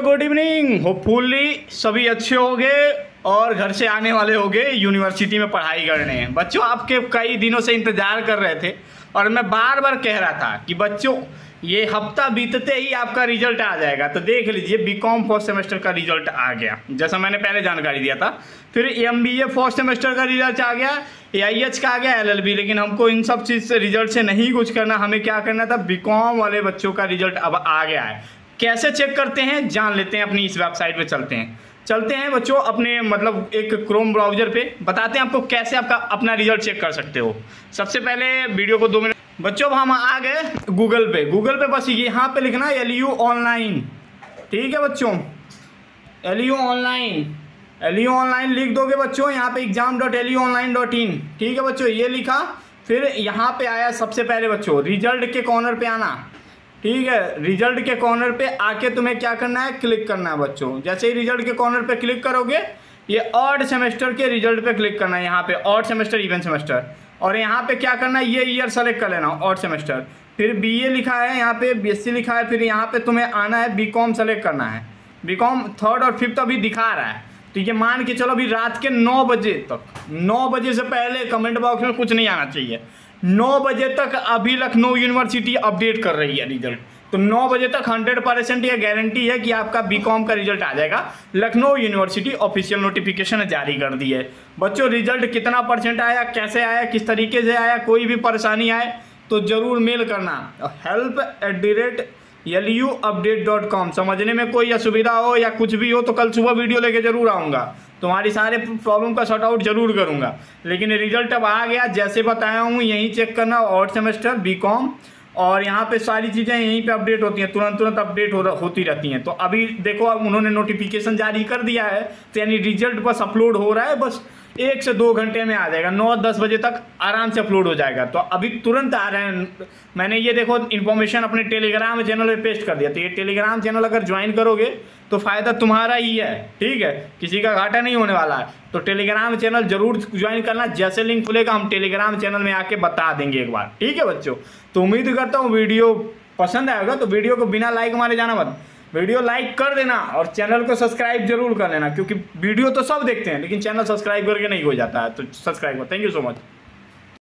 Good evening. Hopefully सभी अच्छे होंगे और घर से आने वाले होंगे यूनिवर्सिटी में पढ़ाई करने। बच्चों, आपके कई दिनों से इंतज़ार कर रहे थे और मैं बार बार कह रहा था कि बच्चों, ये हफ़्ता बीतते ही आपका रिज़ल्ट आ जाएगा। तो देख लीजिए बी कॉम फ़र्स्ट सेमेस्टर का रिज़ल्ट आ गया। जैसा मैंने पहले जानकारी दिया था, फिर M B A first semester का रिज़ल्ट आ गया ए आई एच का आ गया एल एल बी लेकिन हमको इन सब चीज़ से, रिज़ल्ट से नहीं कुछ करना, हमें क्या करना था बी कॉम वाले बच्चों का रिज़ल्ट अब आ गया है। कैसे चेक करते हैं, जान लेते हैं, अपनी इस वेबसाइट पे चलते हैं। चलते हैं बच्चों अपने मतलब एक क्रोम ब्राउज़र पे। बताते हैं आपको कैसे आपका अपना रिज़ल्ट चेक कर सकते हो। सबसे पहले वीडियो को दो मिनट बच्चों हम आ गए गूगल पे। गूगल पे बस यहाँ पे लिखना एल यू ऑनलाइन ठीक है बच्चों? L U online L U online लिख दोगे बच्चों, यहाँ पे exam dot L U online dot in ठीक है बच्चों? ये लिखा, फिर यहाँ पे आया सबसे पहले बच्चों रिज़ल्ट के कॉर्नर पे आना। ठीक है रिज़ल्ट के कॉर्नर पे आके तुम्हें क्या करना है क्लिक करना है बच्चों। जैसे ही रिज़ल्ट के कॉर्नर पे क्लिक करोगे, ये ऑड सेमेस्टर के रिज़ल्ट पे क्लिक करना है यहाँ पे ऑड सेमेस्टर इवन सेमेस्टर और यहाँ पे क्या करना है, ये ईयर सेलेक्ट कर लेना ऑड सेमेस्टर फिर बी ए लिखा है यहाँ पे बी एस सी लिखा है, फिर यहाँ पे तुम्हें आना है बी कॉम सेलेक्ट करना है। बी कॉम थर्ड और फिफ्थ अभी दिखा रहा है। तो ये मान के चलो अभी रात के नौ बजे तक, नौ बजे से पहले कमेंट बॉक्स में कुछ नहीं आना चाहिए। नौ बजे तक अभी लखनऊ यूनिवर्सिटी अपडेट कर रही है रिज़ल्ट। तो 9 बजे तक 100 परसेंट यह गारंटी है कि आपका बीकॉम का रिज़ल्ट आ जाएगा। लखनऊ यूनिवर्सिटी ऑफिशियल नोटिफिकेशन जारी कर दी है। बच्चों, रिज़ल्ट कितना परसेंट आया, कैसे आया, किस तरीके से आया, कोई भी परेशानी आए तो ज़रूर मेल करना। Help at the rate L U update dot com समझने में कोई असुविधा हो या कुछ भी हो तो कल सुबह वीडियो लेके ज़रूर आऊँगा। तुम्हारी सारे प्रॉब्लम का शॉर्ट आउट ज़रूर करूँगा। लेकिन रिज़ल्ट अब आ गया, जैसे बताया हूँ, यहीं चेक करना, और सेमेस्टर बी कॉम और यहाँ पे सारी चीज़ें यहीं पे अपडेट होती हैं तुरंत तुरंत अपडेट हो होती रहती हैं। तो अभी देखो, अब उन्होंने नोटिफिकेशन जारी कर दिया है तो यानी रिज़ल्ट बस अपलोड हो रहा है, बस। एक से दो घंटे में आ जाएगा। नौ, दस बजे तक आराम से अपलोड हो जाएगा। तो अभी तुरंत आ रहे हैं। मैंने ये देखो इन्फॉर्मेशन अपने टेलीग्राम चैनल पे पेस्ट कर दिया। तो ये टेलीग्राम चैनल अगर ज्वाइन करोगे तो फ़ायदा तुम्हारा ही है। ठीक है? किसी का घाटा नहीं होने वाला है। तो टेलीग्राम चैनल ज़रूर ज्वाइन करना। जैसे लिंक खुलेगा, हम टेलीग्राम चैनल में आके बता देंगे एक बार। ठीक है बच्चों? तो उम्मीद करता हूँ वीडियो पसंद आएगा। तो वीडियो को बिना लाइक मारे जाना मत। वीडियो लाइक कर देना और चैनल को सब्सक्राइब ज़रूर कर लेना, क्योंकि वीडियो तो सब देखते हैं, लेकिन चैनल सब्सक्राइब करके नहीं हो जाता है तो सब्सक्राइब कर थैंक यू सो मच